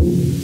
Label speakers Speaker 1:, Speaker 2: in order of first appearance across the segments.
Speaker 1: thank you.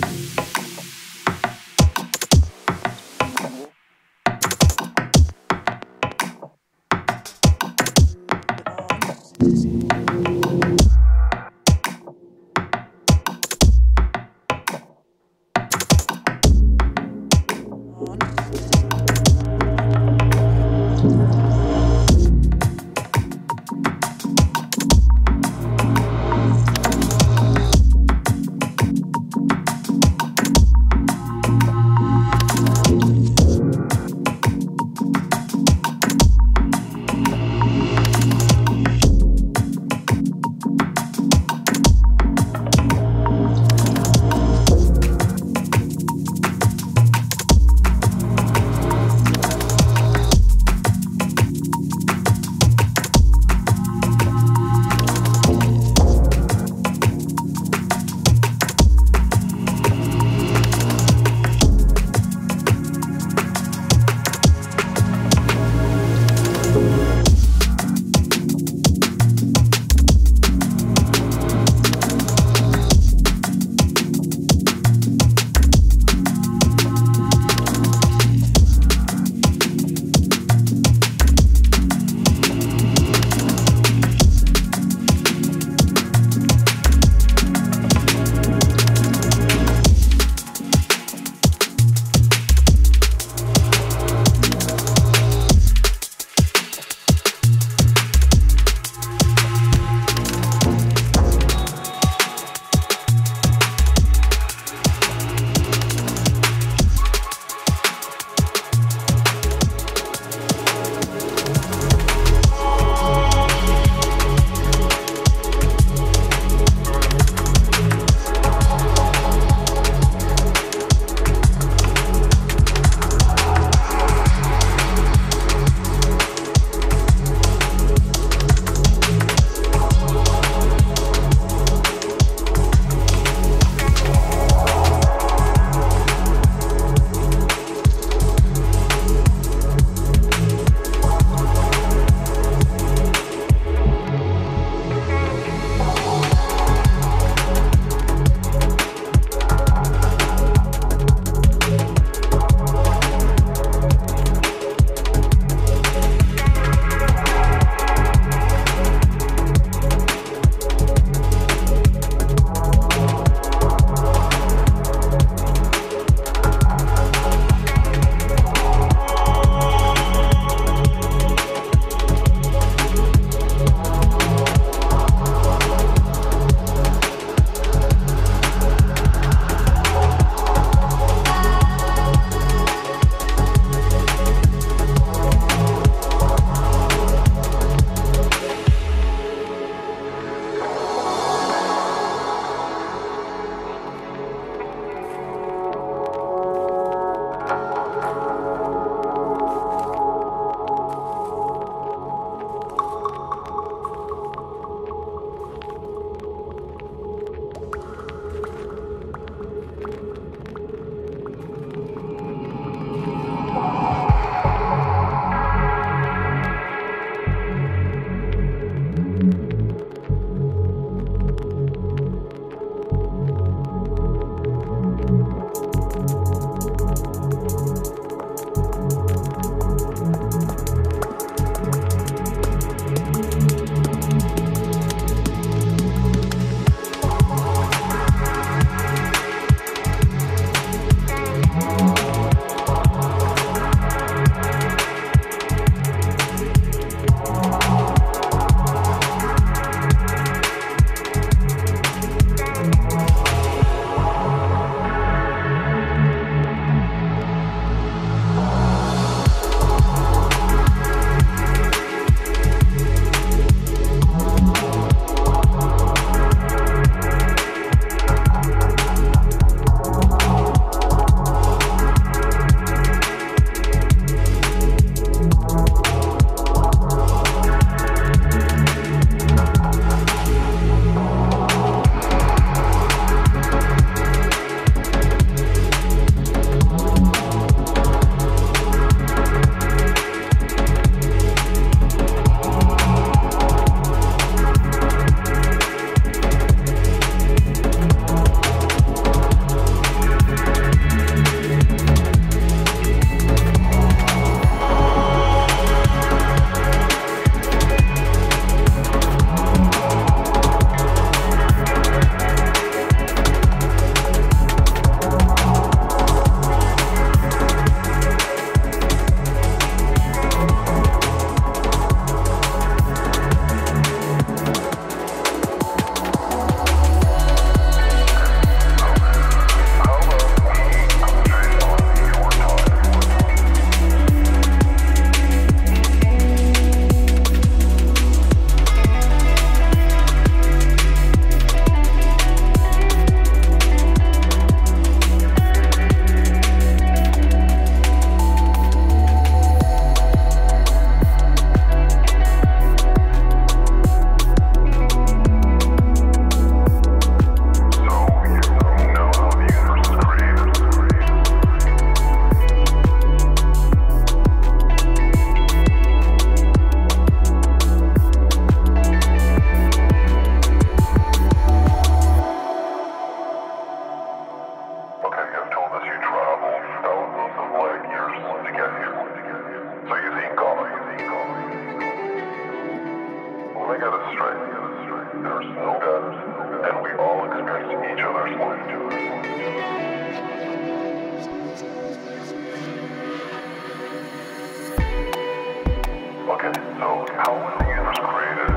Speaker 1: How was the universe created?